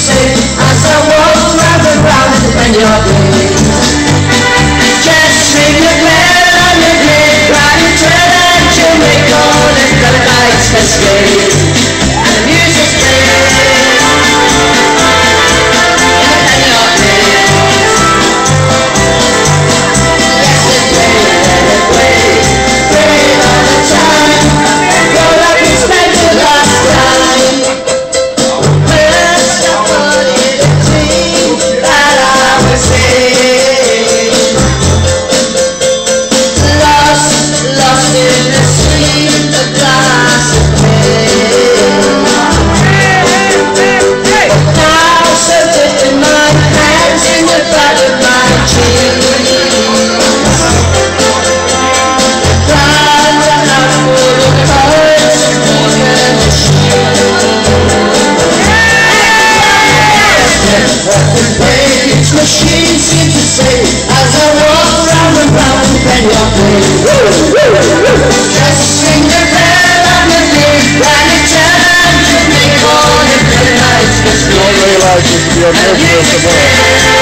say life is to be a miserable